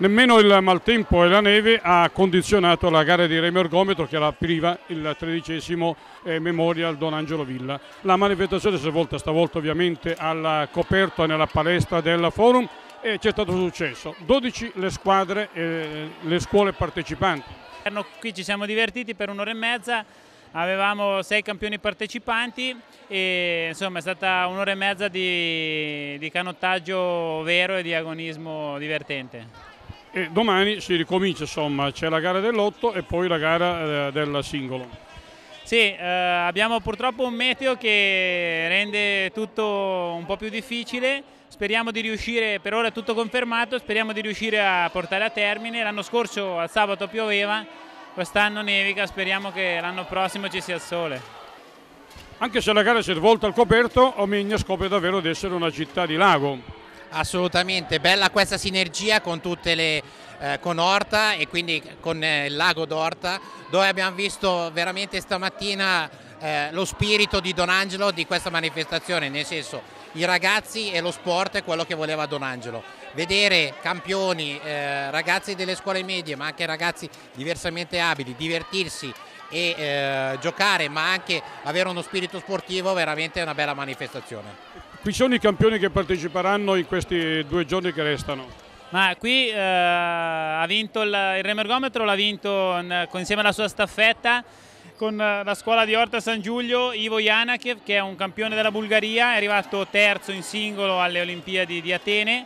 Nemmeno il maltempo e la neve ha condizionato la gara di remo ergometro che era priva il tredicesimo eh, Memorial Don Angelo Villa. La manifestazione si è svolta stavolta ovviamente al coperto nella palestra del forum e c'è stato successo. 12 le squadre e le scuole partecipanti. Qui ci siamo divertiti per un'ora e mezza, avevamo sei campioni partecipanti e insomma è stata un'ora e mezza di, di canottaggio vero e di agonismo divertente. E domani si ricomincia, insomma, c'è la gara dell'otto e poi la gara eh, del singolo. Sì, eh, abbiamo purtroppo un meteo che rende tutto un po' più difficile, speriamo di riuscire, per ora è tutto confermato, speriamo di riuscire a portare a termine. L'anno scorso al sabato pioveva, quest'anno nevica, speriamo che l'anno prossimo ci sia il sole. Anche se la gara si è svolta al coperto, Omegna scopre davvero di essere una città di lago. Assolutamente, bella questa sinergia con tutte le eh, con Orta e quindi con eh, il lago d'Orta dove abbiamo visto veramente stamattina eh, lo spirito di Don Angelo di questa manifestazione, nel senso i ragazzi e lo sport è quello che voleva Don Angelo. Vedere campioni, eh, ragazzi delle scuole medie ma anche ragazzi diversamente abili, divertirsi e eh, giocare ma anche avere uno spirito sportivo veramente è una bella manifestazione. Qui sono i campioni che parteciperanno in questi due giorni che restano. Ma qui eh, ha vinto il, il remergometro, l'ha vinto in, insieme alla sua staffetta con la scuola di Orta San Giulio Ivo Janakev che è un campione della Bulgaria, è arrivato terzo in singolo alle Olimpiadi di Atene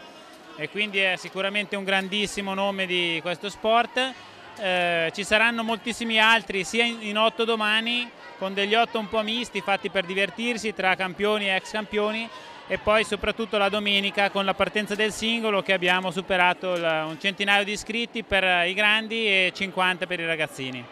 e quindi è sicuramente un grandissimo nome di questo sport. Eh, ci saranno moltissimi altri sia in, in otto domani con degli otto un po' misti fatti per divertirsi tra campioni e ex campioni e poi soprattutto la domenica con la partenza del singolo che abbiamo superato un centinaio di iscritti per i grandi e 50 per i ragazzini.